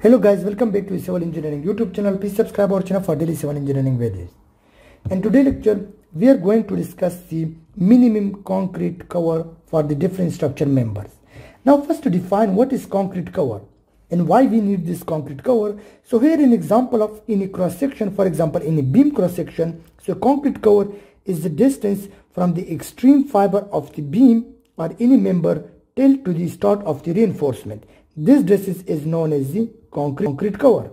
Hello guys, welcome back to Civil Engineering YouTube channel. Please subscribe our channel for daily civil engineering videos. In today's lecture, we are going to discuss the minimum concrete cover for the different structure members. Now first to define what is concrete cover and why we need this concrete cover. So here an example of in a cross section, for example in a beam cross section, so concrete cover is the distance from the extreme fiber of the beam or any member till to the start of the reinforcement. This distance is known as the concrete, cover.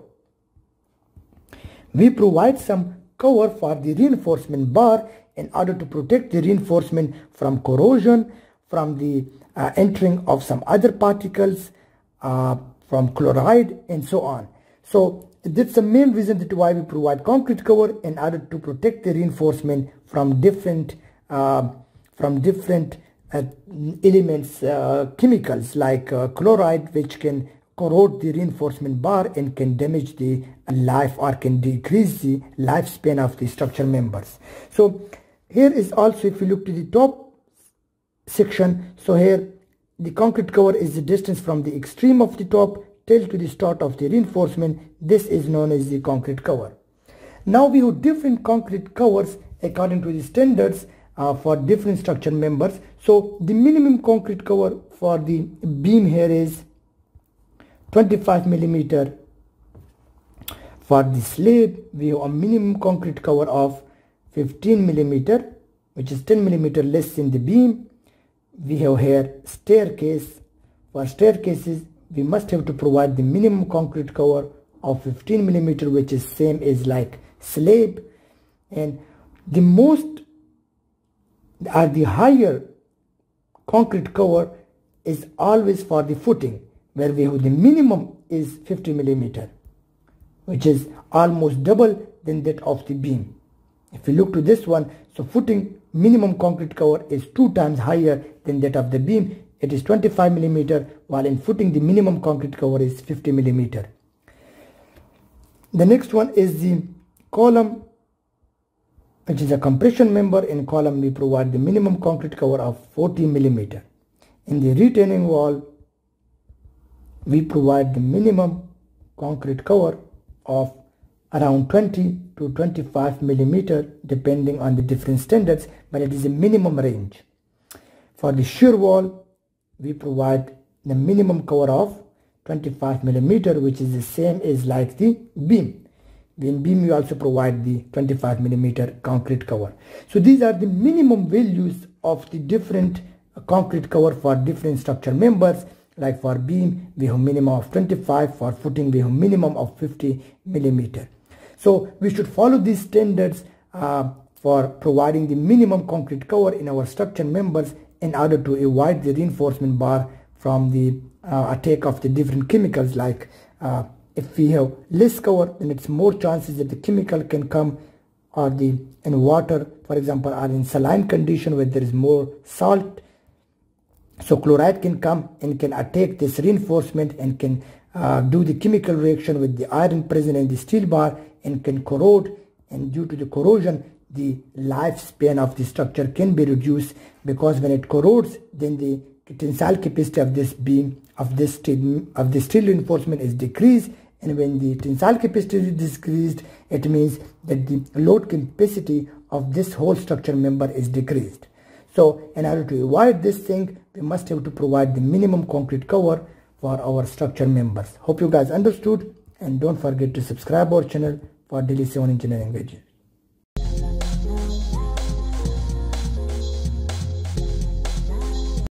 We provide some cover for the reinforcement bar in order to protect the reinforcement from corrosion, from the uh, entering of some other particles, uh, from chloride and so on. So that's the main reason that why we provide concrete cover in order to protect the reinforcement from different uh, from different elements, uh, chemicals like uh, chloride which can corrode the reinforcement bar and can damage the life or can decrease the lifespan of the structure members. So here is also if you look to the top section, so here the concrete cover is the distance from the extreme of the top till to the start of the reinforcement. This is known as the concrete cover. Now we have different concrete covers according to the standards uh, for different structure members. So the minimum concrete cover for the beam here is 25 millimeter. For the slab, we have a minimum concrete cover of 15 millimeter, which is 10 millimeter less in the beam. We have here staircase. For staircases, we must have to provide the minimum concrete cover of 15 millimeter, which is same as like slab. And the most or the higher concrete cover is always for the footing where we have the minimum is 50 millimeter which is almost double than that of the beam. If you look to this one so footing minimum concrete cover is two times higher than that of the beam. It is 25 millimeter while in footing the minimum concrete cover is 50 millimeter. The next one is the column which is a compression member in column we provide the minimum concrete cover of 40 millimeter. In the retaining wall we provide the minimum concrete cover of around 20 to 25 millimeter depending on the different standards but it is a minimum range. For the shear wall we provide the minimum cover of 25 millimeter which is the same as like the beam in beam we also provide the 25 millimeter concrete cover. So these are the minimum values of the different concrete cover for different structure members like for beam we have minimum of 25 for footing we have minimum of 50 millimeter. So we should follow these standards uh, for providing the minimum concrete cover in our structure members in order to avoid the reinforcement bar from the uh, attack of the different chemicals like uh, if we have less cover then it's more chances that the chemical can come or the in water for example or in saline condition where there is more salt. So chloride can come and can attack this reinforcement and can uh, do the chemical reaction with the iron present in the steel bar and can corrode. And due to the corrosion the lifespan of the structure can be reduced because when it corrodes then the tensile capacity of this beam of this steel of the steel reinforcement is decreased and when the tensile capacity is decreased it means that the load capacity of this whole structure member is decreased. So in order to avoid this thing we must have to provide the minimum concrete cover for our structure members. Hope you guys understood and don't forget to subscribe our channel for daily civil engineering videos